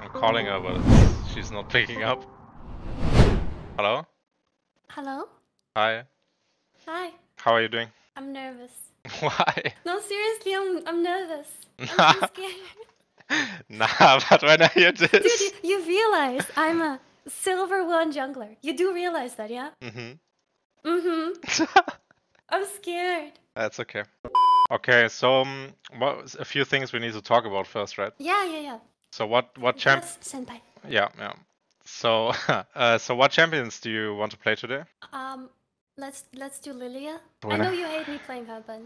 I'm calling her, but she's not picking up. Hello? Hello? Hi. Hi. How are you doing? I'm nervous. Why? No, seriously, I'm I'm nervous. I'm so scared. nah, but when I hear this. Dude, you, you realize I'm a silver one jungler. You do realize that, yeah? Mm-hmm. Mm-hmm. I'm scared. That's okay. Okay, so um, what, a few things we need to talk about first, right? Yeah, yeah, yeah. So what what champ? Yes, senpai. Yeah, yeah. So uh, so what champions do you want to play today? Um, let's let's do Lillia. I know I- you hate me playing her, but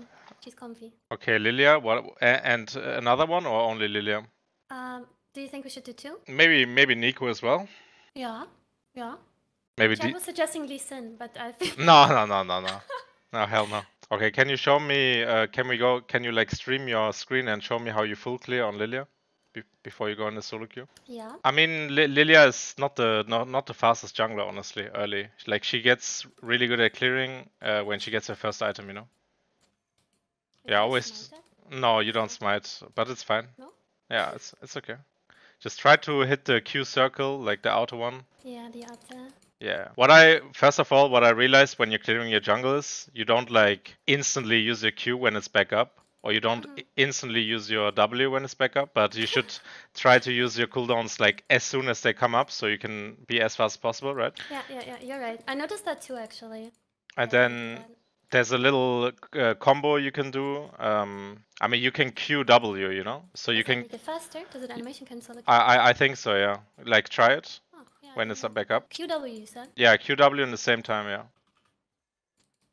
she's comfy. Okay, Lillia. What and another one or only Lillia? Um, do you think we should do two? Maybe maybe Neeko as well. Yeah, yeah. Maybe. D- was suggesting Lee Sin, but I think no no no no no. No hell no. Okay, can you show me? Uh, can we go? Can you like stream your screen and show me how you full clear on Lillia be- before you go in the solo queue? yeah. I mean, Li- Lillia is not the not, not the fastest jungler, honestly. Early, like she gets really good at clearing uh, when she gets her first item, you know. Maybe Yeah, always- No, you don't smite, but it's fine. No? Yeah, it's it's okay. Just try to hit the Q circle, like the outer one. Yeah, the other. Yeah. What I first of all, what I realized when you're clearing your jungle is you don't like instantly use your Q when it's back up, or you don't Mhm. instantly use your W when it's back up. But you should try to use your cooldowns like as soon as they come up, so you can be as fast as possible, right? Yeah, yeah, yeah. You're right. I noticed that too, actually. And I then there's a little uh, combo you can do. Um, I mean, you can QW, you know, so you Does that can. make it faster? Does it animation cancel? I, I I think so, yeah. Like try it oh, yeah, when it's back up. QW, you said? Yeah, QW in the same time, yeah.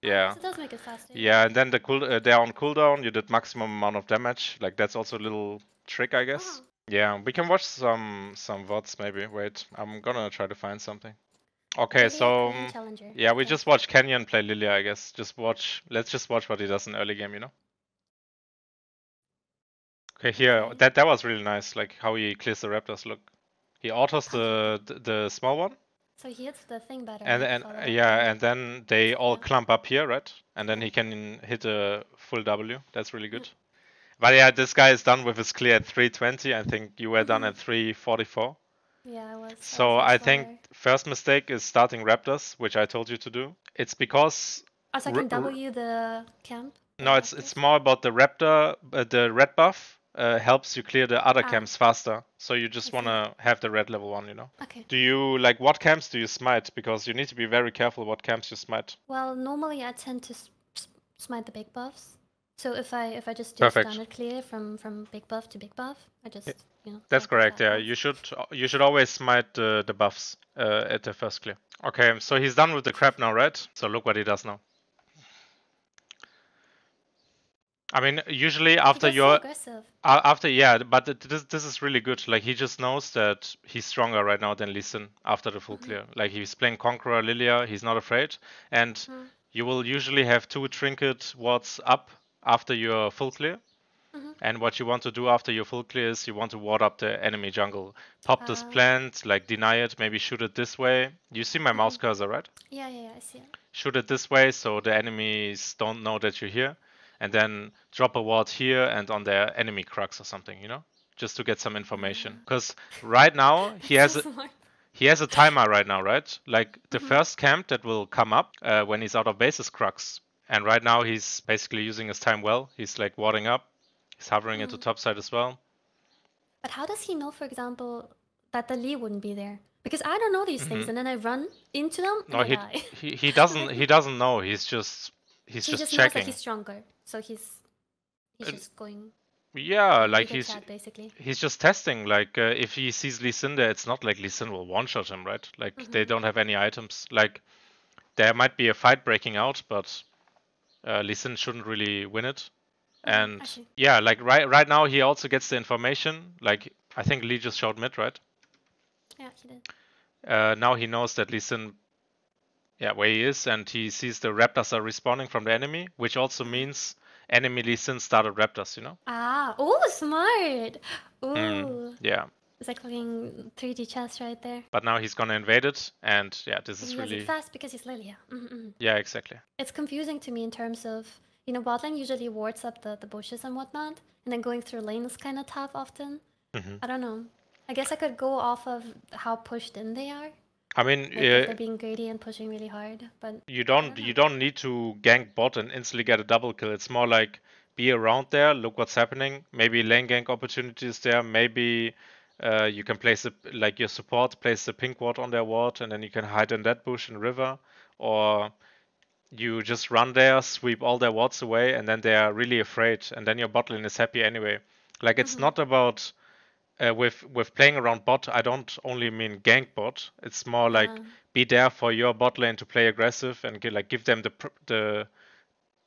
Yeah. So it does make it faster. Yeah, and then the cool uh, they're on cooldown. You did maximum amount of damage. Like that's also a little trick, I guess. Oh, Yeah, we can watch some some VODs maybe. Wait, I'm gonna try to find something. Okay, Lillia so Challenger. yeah, we Okay. just watch Canyon play Lillia, I guess. Just watch. Let's just watch what he does in early game, you know. Okay, here that that was really nice. Like how he clears the Raptors. Look, he autos the, the small one, So he hits the thing better. and and that. yeah, and then they all Yeah. clump up here, right? And then he can hit a full W. That's really good. But yeah, this guy is done with his clear at 320. I think you were done Mhm. at 344. Yeah, I was. So was I think first mistake is starting Raptors, which I told you to do. It's because Also, I r- can W the camp. no, it's it's more about the Raptor. Uh, the red buff uh, helps you clear the other Ah. camps faster. So you just I wanna have the red level one, you know. Okay. Do you like what camps do you smite? Because you need to be very careful what camps you smite. Well, normally I tend to smite the big buffs. So if I if I just do Perfect. standard clear from from big buff to big buff, I just you know. That's correct. flat Yeah, you should you should always smite the the buffs uh, at the first clear. Okay, so he's done with the crap now, right? So look what he does now. I mean, usually after so your aggressive. uh, after yeah, but th- this this is really good. Like he just knows that he's stronger right now than Lee Sin after the full Mhm. clear. Like he's playing Conqueror Lillia, he's not afraid, and Mhm. you will usually have two trinket wards up after your full clear. Mhm. And what you want to do after your full clear is you want to ward up the enemy jungle. Pop this Ah. plant, like deny it, maybe shoot it this way. You see my mouse Mhm. cursor, right? Yeah, yeah, yeah. I see it. Shoot it this way so the enemies don't know that you're here. And then drop a ward here and on their enemy crux or something, you know? Just to get some information. Because right now he has a, he has a timer right now, right? Like the Mhm. first camp that will come up uh, when he's out of base is Crux. And right now he's basically using his time well. He's like warding up. He's hovering into Mhm. top side as well. But how does he know, for example, that the Lee wouldn't be there? Because I don't know these things, Mhm. and then I run into them and No, I he, he he doesn't he doesn't know. He's just he's he just, just knows that he's stronger, so he's he's Uh, just going. Yeah, like he's chat, basically. he's just testing. Like uh, if he sees Lee Sin there, it's not like Lee Sin will one shot him, right? Like they Mhm. don't have any items. Like there might be a fight breaking out, but uh, Lee Sin shouldn't really win it. Mhm, And yeah, like right right now he also gets the information. Like I think Lee just showed mid, right? Yeah, he did. Uh, now he knows that Lee Sin, yeah, where he is, and he sees the Raptors are respawning from the enemy, which also means enemy Lee Sin started Raptors, you know? Ah, oh, smart. Ooh, Mm, yeah, it's like playing 3D chess right there. but now he's gonna invade it, and yeah, this is really fast because he's Lillia. Mm-mm. yeah, exactly. It's confusing to me in terms of, you know, botlane usually wards up the, the bushes and whatnot, and then going through lane is kind of tough often. hmm I don't know. I guess I could go off of how pushed in they are. I mean, Like uh, being greedy and pushing really hard, but you don't you don't need to gank bot and instantly get a double kill. It's more like be around there, look what's happening. Maybe lane gank opportunities there. Maybe uh, you can place a, like your support place the pink ward on their ward, and then you can hide in that bush and river, or you just run there, sweep all their wards away, and then they are really afraid, and then your bot lane is happy anyway. Like it's Mhm. not about uh, with with playing around bot. I don't only mean gank bot. It's more like Yeah. be there for your bot lane to play aggressive and gi- like give them the the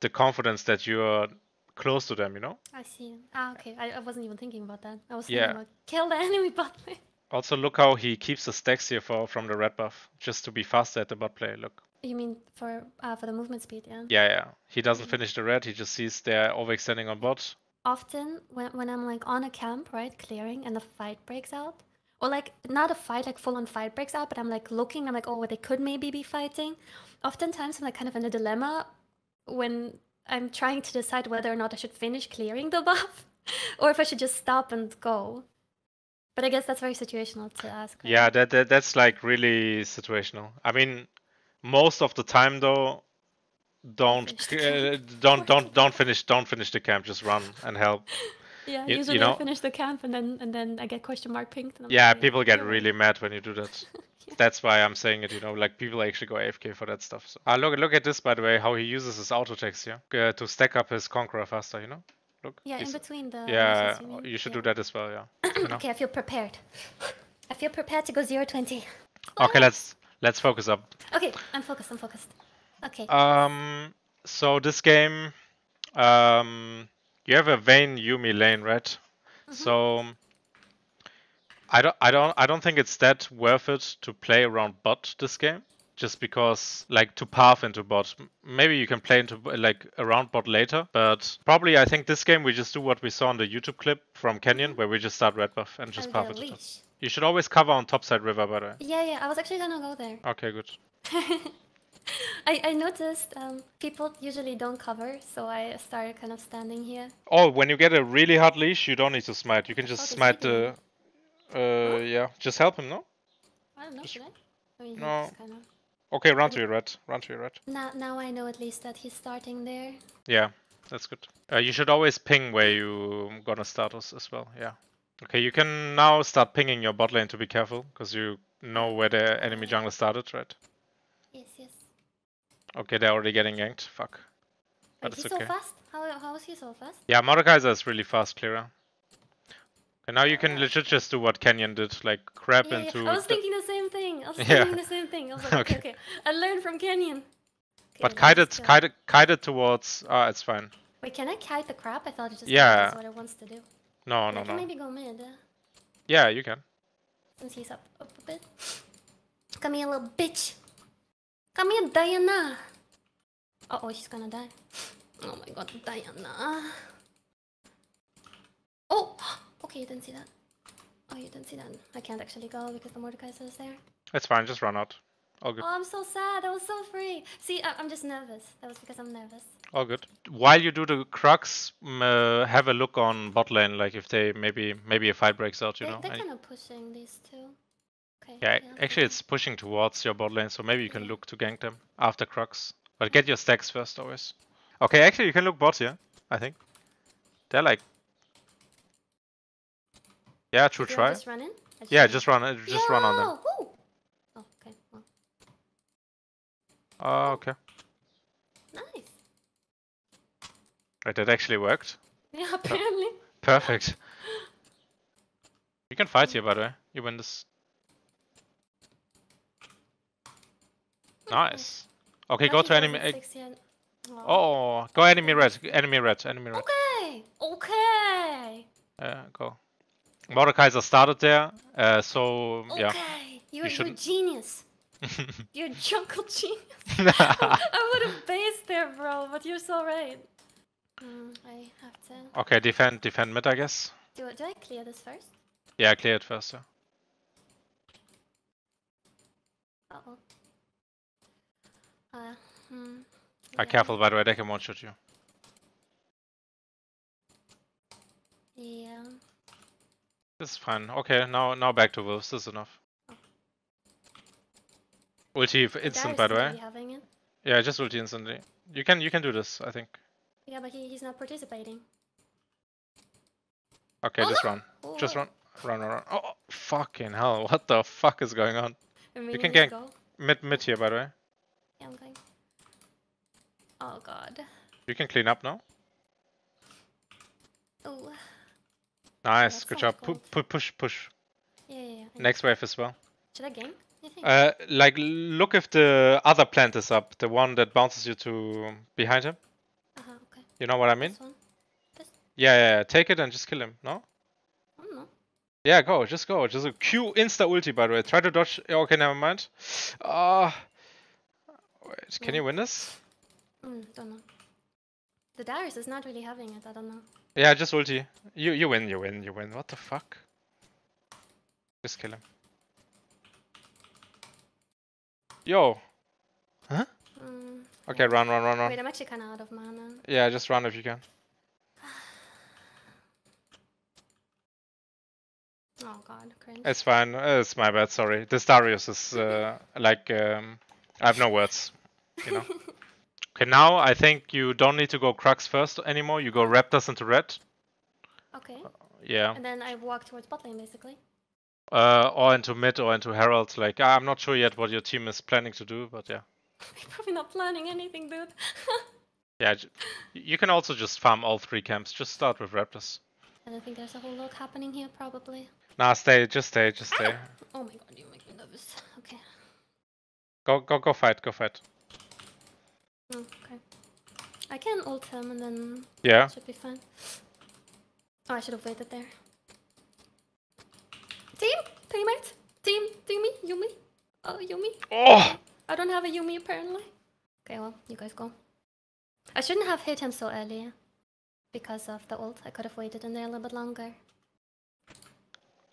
the confidence that you're close to them. You know. I see. Ah, okay. I, I wasn't even thinking about that. I was Yeah. thinking about kill the enemy bot lane. Also, look how he keeps the stacks here for from the red buff, just to be faster at the bot play. Look. You mean for uh, for the movement speed? Yeah. Yeah, yeah. He doesn't Mhm. finish the red. He just sees they're overextending on bot. Often when when I'm like on a camp, right, clearing, and the fight breaks out, or like not a fight, like full on fight breaks out, but I'm like looking, I'm like, oh, they could maybe be fighting. Oftentimes I'm like kind of in a dilemma when I'm trying to decide whether or not I should finish clearing the buff, or if I should just stop and go. But I guess that's very situational to ask. right? Yeah, that, that that's like really situational. I mean, most of the time though, don't finish the uh, don't don't don't finish don't finish the camp. Just run and help. Yeah, you- you usually know- I finish the camp and then and then I get question mark pinged. And I'm Yeah, like, people get really mad when you do that. That's why I'm saying it. You know, like people actually go AFK for that stuff. So. Ah, look look at this by the way. How he uses his auto attacks here uh, to stack up his conqueror faster. You know. Look. Yeah, in between the. yeah. you? You should Yeah. do that as well. Yeah. you know? Okay, I feel prepared. I feel prepared to go zero twenty. Okay, let's let's focus up. Okay, I'm focused. I'm focused. Okay. Um, so this game, um, you have a Vayne Yuumi lane, right? Mhm. So I don't, I don't, I don't think it's that worth it to play around bot this game, just because like to path into bot. Maybe you can play into like around bot later, but probably I think this game we just do what we saw on the YouTube clip from Canyon, where we just start red buff and just I'll path into top. You should always cover on topside river, by the way. Yeah, yeah. I was actually gonna go there. Okay, good. I I noticed um people usually don't cover, so I started kind of standing here. Oh, when you get a really hard leash, you don't need to smite. You can just thought smite the. Uh, yeah, just help him, no? I don't know, Just- should I? I mean, no. kind of. Okay, run to your red. Run to your red. Now now I know at least that he's starting there. Yeah, that's good. Uh, you should always ping where you're gonna start us as well. Yeah. Okay, you can now start pinging your bot lane to be careful, because you know where the enemy jungler started, right? Okay, they're already getting yanked. Fuck. But Wait, it's he's okay. so fast. How how is he so fast? Yeah, Mordekaiser is really fast clearer. And now you can legit just do what Canyon did, like crab Yeah, yeah. I was thinking the same thing. I was Yeah. thinking the same thing. I was like, okay, Okay. okay. I learned from Canyon. Okay, But me kited, just, uh, kited, kited towards. Ah, it's fine. Wait, can I kite the crab? I thought it just Yeah. that's what it wants to do. No, I no, can no. maybe go mid uh, Yeah, you can. since he's up, up a bit. Come here, little bitch. Come here, Diana. Uh oh, she's gonna die. Oh my god, Diana. Oh, okay, you didn't see that. Oh, you didn't see that. I can't actually go because the Mordekaiser is there. It's fine. Just run out. All good. Oh, I'm so sad. That was so free. See, I- I'm just nervous. That was because I'm nervous. All good. While you do the crux, uh, have a look on bot lane, like if they maybe maybe a fight breaks out, you they, know. they're kind of pushing these two. Okay. yeah, actually it's pushing towards your bot lane, so maybe you can look to gank them after crux. But get your stacks first always. Okay, actually you can look bot here, I think. They're like Yeah, true try. Just run in? I Yeah, just run uh, just run on them. Woo! Oh, okay. Well, Oh, okay. nice. Right, that actually worked. Yeah, apparently. Perfect. You can fight here by the way. You win this. Nice. Okay, go to enemy. Oh. Oh, go enemy red. Enemy red. Enemy red. Okay. Okay. Yeah, go. Mordekaiser started there, uh, so Okay. yeah. You're, you're shouldn't- genius. You're jungle genius. I would have based there, bro, but you're so right. Mm, I have to. okay, defend, defend mid, I guess. Do, do I clear this first? Yeah, clear it first. Yeah. Uh oh. Uh, hmm. Yeah, careful, by the way, they can one shot you. Yeah. This is fine. Okay, now now back to wolves. This is enough. Ulti f- instant, by the way. having it. Yeah, just ulti instantly. You can you can do this. I think. Yeah, but he, he's not participating. Okay, Oh, just no! run. Just Oh, run. Run, run, run. Oh, fucking hell! What the fuck is going on? You can go. Mid mid here, by the way. Yeah, I'm going. Oh god. You can clean up now. Oh. Nice, that's good job. Pu- pu- push, push. Yeah, yeah, yeah. Next wave as well. Should I gank? You think? Uh, like look if the other plant is up, the one that bounces you to behind him. uh-huh, okay. You know what I mean? This one? Yeah, yeah, yeah. Take it and just kill him. No? Yeah, go. Just go. Just a Q insta ulti. By the way, try to dodge. Okay, never mind. Ah. Wait, can Yeah. you win this? Mm, don't know. The Darius is not really having it, I don't know. Yeah, just ulti. You you win. You win. You win. What the fuck? Just kill him. Yo. Mm, Okay, run, run, run, run. wait, I'm actually kind of out of mana. Yeah, just run if you can. Oh god, cringe. It's fine. It's my bad. Sorry. This Darius is uh, like um, I have no words. You know. okay, now I think you don't need to go Crux first anymore. You go Raptors into red. okay, Yeah. and then I walk towards bot lane basically. Uh, or into mid or into Herald. Like I'm not sure yet what your team is planning to do, but yeah. We're probably not planning anything, dude. Yeah. You can also just farm all three camps. Just start with Raptors. I don't think there's a whole lot happening here, probably. Nah, stay. Just stay. Just stay. Oh my god, you make me nervous. Okay. Go, go, go fight. Go fight. Okay. I can ult him and then Yeah. should be fine. Oh, I should have waited there. Team, teammate, team, Yuumi, Yuumi. Oh, Yuumi. Oh. I don't have a Yuumi apparently. Okay, well, you guys go. I shouldn't have hit him so early because of the ult. I could have waited in there a little bit longer.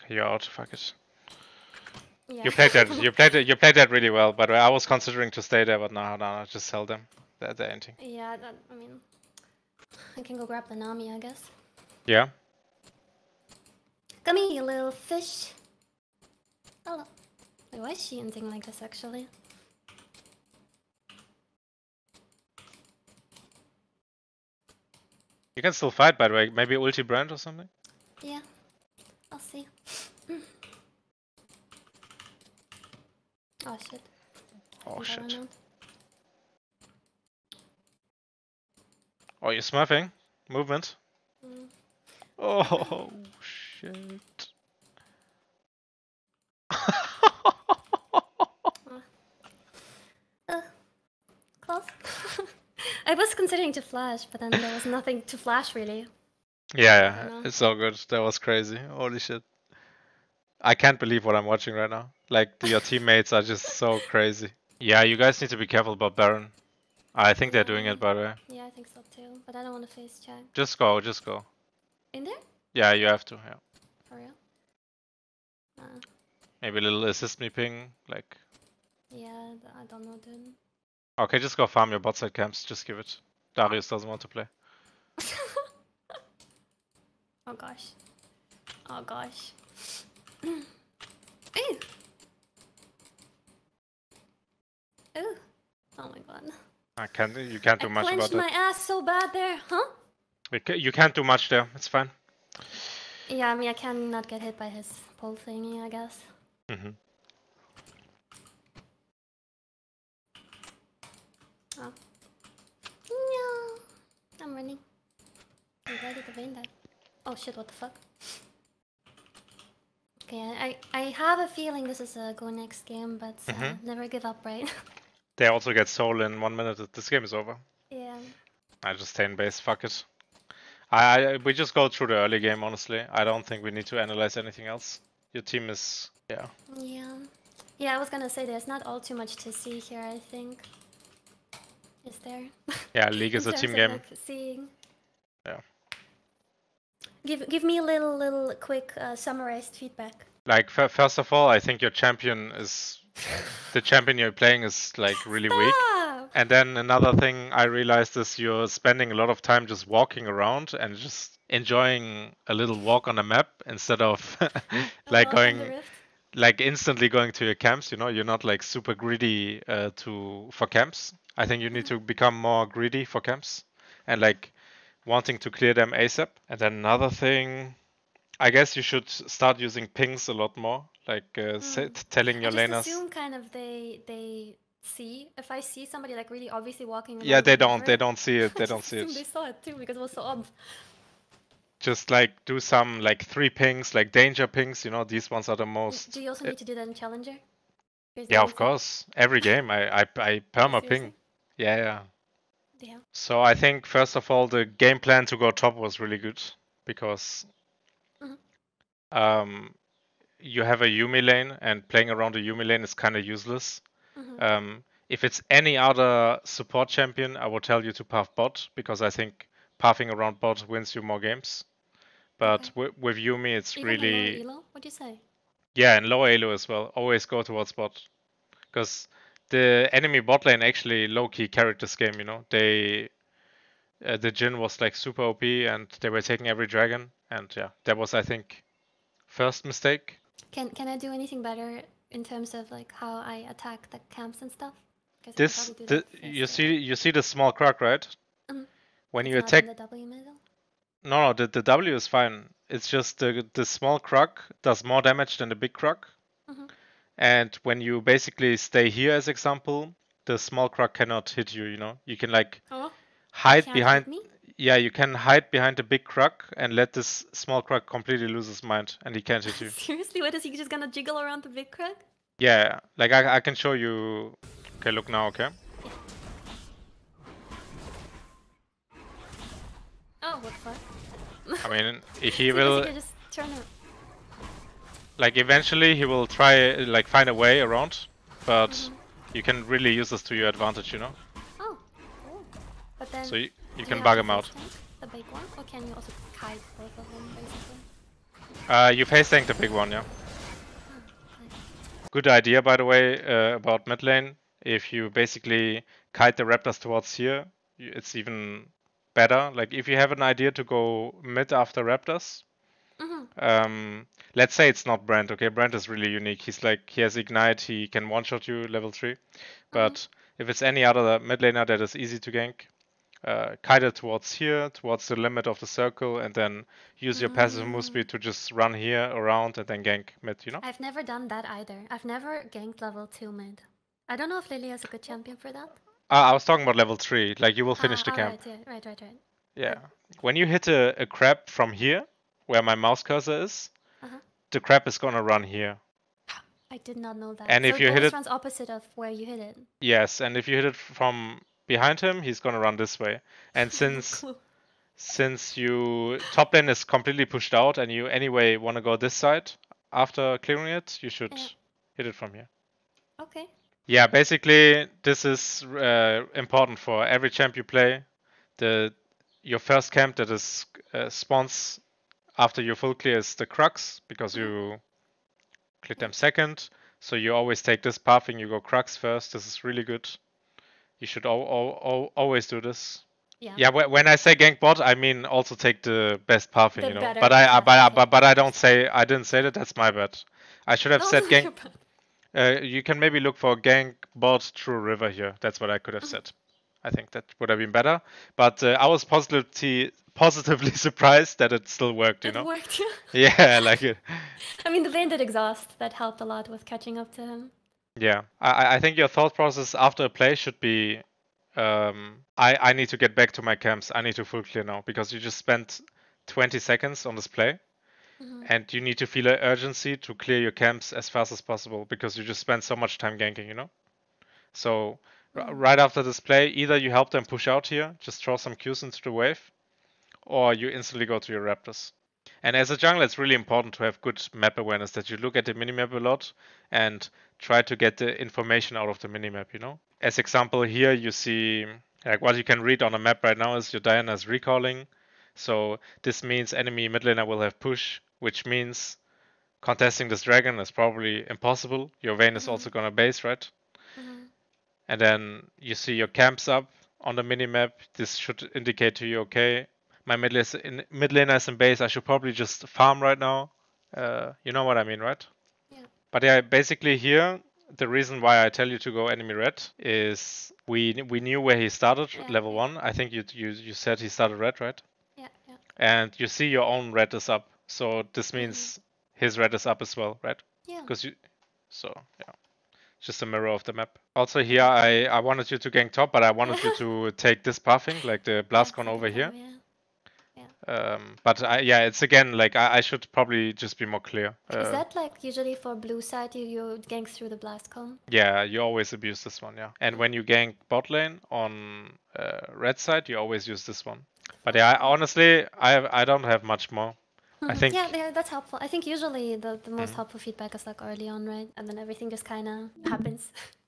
You're out. Fuck it. Yeah. You played that. You played it. You played that really well. Way, I was considering to stay there, but no, no, no just sell them. They're, they're ending. yeah, that, I mean, I can go grab the Nami, I guess. Yeah. Come here, you little fish. Oh, Hello. Wait, why is she ending like this actually? You can still fight, by the way. Maybe ulti brand or something. Yeah, I'll see. oh shit. Oh shit. Oh, you're smurfing. Movement. Mm. Oh shit. Uh, close. I was considering to flash, but then there was nothing to flash really. Yeah, yeah, it's so good. That was crazy. Holy shit. I can't believe what I'm watching right now. Like your teammates are just so crazy. Yeah, you guys need to be careful about Baron. I think they're doing it by the way. Yeah, I think so too. But I don't want to face check. Just go, just go. In there? Yeah, you have to. Yeah. For real? Uh, Maybe a little assist me ping. Like, yeah, I don't know, dude. okay, just go farm your bot side camps. Just give it. Darius doesn't want to play. oh gosh. Oh gosh. Ooh. Ooh. Oh my god. I can't. You can't do I much about clenched that. my ass so bad there, huh? You can't do much there. It's fine. Yeah, I mean, I cannot get hit by his pole thingy, I guess. Mm hmm Oh. No. I'm running. I'm ready to win that. Oh shit, what the fuck? Okay, I, I I have a feeling this is a go next game, but uh, Mhm. never give up, right? They also get soul in one minute. This game is over. yeah. I just stay in base. Fuck it. I, I we just go through the early game. Honestly, I don't think we need to analyze anything else. Your team is yeah. Yeah. Yeah, I was gonna say there's not all too much to see here, I think. Is there? Yeah, league is a team game. like, seeing. Yeah. Give give me a little little quick uh, summarized feedback. Like fir- first of all, I think your champion is the champion you're playing is like really weak. And then another thing I realized is you're spending a lot of time just walking around and just enjoying a little walk on the map instead of like Uh, going from the rift. like instantly going to your camps. You know, you're not like super greedy uh, to for camps. I think you need to become more greedy for camps and like wanting to clear them ASAP. And then another thing, I guess you should start using pings a lot more, like uh, Mm. telling I your just laners. assume kind of they they see if I see somebody like really obviously walking. Yeah, they don't. They don't see it. I They don't see it. They saw it too because it was so obvious. Just like do some like three pings, like danger pings. You know, these ones are the most. Do you also uh, need to do that in Challenger? Yeah, of course. Every game, I I, I perma ping. Yeah, yeah. Yeah. So I think first of all the game plan to go top was really good because. Um, you have a Yuumi lane and playing around a Yuumi lane is kind of useless. Mhm. Um, if it's any other support champion, I would tell you to path bot because I think pathing around bot wins you more games. But Okay. wi- with Yuumi, it's Even really elo? What'd you say? yeah, and lower elo as well. Always go towards bot because the enemy bot lane actually low key carried this game. You know, they uh, the Jhin was like super OP and they were taking every dragon. And yeah, that was I think first mistake. Can can I do anything better in terms of like how I attack the camps and stuff? This the, you see you see the small crack right? Mhm. When you attack the W middle. No, no, the, the W is fine. It's just the the small croc does more damage than the big croc. Mhm. And when you basically stay here as example, the small croc cannot hit you, you know. You can like Oh, hide behind me? Yeah, you can hide behind the big croc and let this small croc completely lose his mind and he can't hit you. Seriously, what is he just gonna jiggle around the big crack? Yeah, like I I can show you Okay, look now, okay? Oh, what? I mean, he So will just turn like eventually he will try like find a way around, but Mhm. you can really use this to your advantage, you know? Oh, cool. But then So you, you can bug him out. The big one, or can you also kite both of them basically? Uh, you face tank the big one, yeah. Good idea, by the way, uh, about mid lane. If you basically kite the raptors towards here, it's even better. Like if you have an idea to go mid after raptors, Mhm. um, let's say it's not Brand. Okay, Brand is really unique. He's like he has ignite. He can one shot you level three. But if it's any other mid laner that is easy to gank, uh, kite it towards here, towards the limit of the circle, and then use your passive move Mm. speed to just run here around and then gank mid. You know? I've never done that either. I've never ganked level 2 mid. I don't know if Lillia is a good champion for that. Uh, I was talking about level three. Like you will finish Ah, the camp. alright, yeah, right, right, right. Yeah. When you hit a, a crab from here, where my mouse cursor is, Uh-huh. the crab is gonna run here. I did not know that. And so if you hit it- runs opposite of where you hit it. Yes, and if you hit it from behind him, he's gonna run this way. And since since you top lane is completely pushed out and you anyway wanna go this side after clearing it, you should hit it from here. Okay. Yeah, basically this is uh, important for every champ you play. The your first camp that is uh, spawns after your full clear is the crux because you click them second. So you always take this path and you go crux first. This is really good. You should al- al- al- always do this. Yeah. Yeah, when I say gank bot, I mean also take the best pathing, The you know. better But I, I but, I but but I don't say I didn't say that. That's my bad. I should have No, said gank you're uh, you can maybe look for gank bot through river here. That's what I could have Mhm. said. I think that would have been better. But uh, I was positively positively surprised that it still worked. You It know? worked, yeah. I like it. I mean, the lane did exhaust. That helped a lot with catching up to him. Yeah, I I- think your thought process after a play should be, um, I I need to get back to my camps. I need to full clear now because you just spent 20 seconds on this play. Mhm. And you need to feel an urgency to clear your camps as fast as possible because you just spent so much time ganking, you know? So r- Mhm. right after this play, either you help them push out here, just throw some Qs into the wave, or you instantly go to your Raptors. And as a jungler, it's really important to have good map awareness that you look at the minimap a lot and try to get the information out of the minimap, you know? As example, here you see like what you can read on a map right now is your Diana is recalling. So this means enemy mid laner will have push, which means contesting this dragon is probably impossible. Your Vayne is Mhm. also gonna base, right? Mhm. and then you see your camps up on the minimap. This should indicate to you, okay, my mid in, mid laner is in base. I should probably just farm right now. Uh, you know what I mean, right? But yeah, basically here, the reason why I tell you to go enemy red is we we knew where he started, Yeah, level one. I think you you you said he started red, right? Yeah, yeah. And you see your own red is up, so this mm-hmm. means his red is up as well, right? Yeah. Because you, so yeah, just a mirror of the map. Also here, I I wanted you to gank top, but I wanted you to take this pathing, like the blast That's con over here. Yeah. Um, but I, yeah, it's again like I, I should probably just be more clear. Is Uh, that like usually for blue side you, you gank through the blast cone? yeah, you always abuse this one, yeah. And when you gank bot lane on uh, red side, you always use this one. But yeah, I, honestly, I I don't have much more. I Mhm. think- Yeah, yeah, that's helpful. I think usually the, the most Mhm. helpful feedback is like early on, right? And then everything just kind of happens.